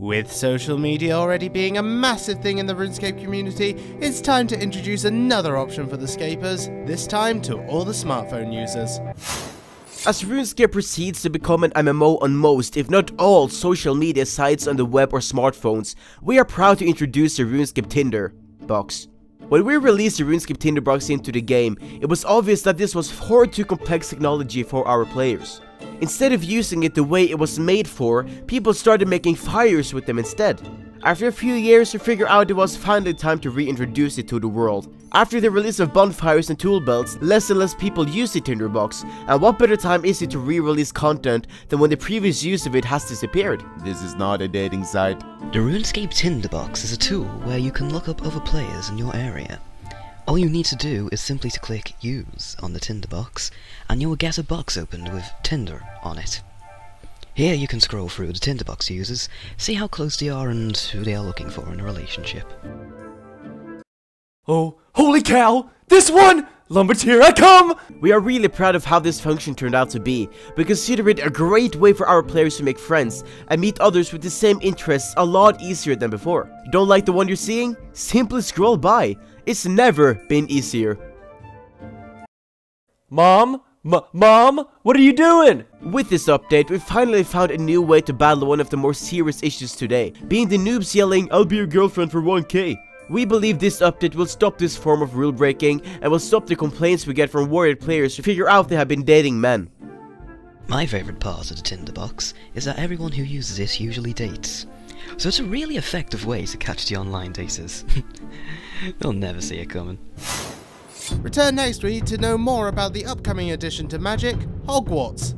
With social media already being a massive thing in the RuneScape community, it's time to introduce another option for the scapers, this time to all the smartphone users. As RuneScape proceeds to become an MMO on most, if not all, social media sites on the web or smartphones, we are proud to introduce the RuneScape Tinder box. When we released the RuneScape Tinder box into the game, it was obvious that this was far too complex technology for our players. Instead of using it the way it was made for, people started making fires with them instead. After a few years, we figure out it was finally time to reintroduce it to the world. After the release of bonfires and tool belts, less and less people use the tinderbox, and what better time is it to re-release content than when the previous use of it has disappeared? This is not a dating site. The RuneScape Tinderbox is a tool where you can look up other players in your area. All you need to do is simply to click Use on the Tinder box, and you will get a box opened with Tinder on it. Here you can scroll through the Tinderbox users, see how close they are and who they are looking for in a relationship. Oh, holy cow! This one! Lumbridge here I come! We are really proud of how this function turned out to be. We consider it a great way for our players to make friends and meet others with the same interests a lot easier than before. Don't like the one you're seeing? Simply scroll by. It's never been easier. Mom? M Mom? What are you doing? With this update, we finally found a new way to battle one of the more serious issues today, being the noobs yelling, I'll be your girlfriend for 1k. We believe this update will stop this form of rule breaking and will stop the complaints we get from worried players who figure out they have been dating men. My favourite part of the Tinderbox is that everyone who uses it usually dates. So it's a really effective way to catch the online daters. They'll never see it coming. Return next week to know more about the upcoming addition to Magic, Hogwarts.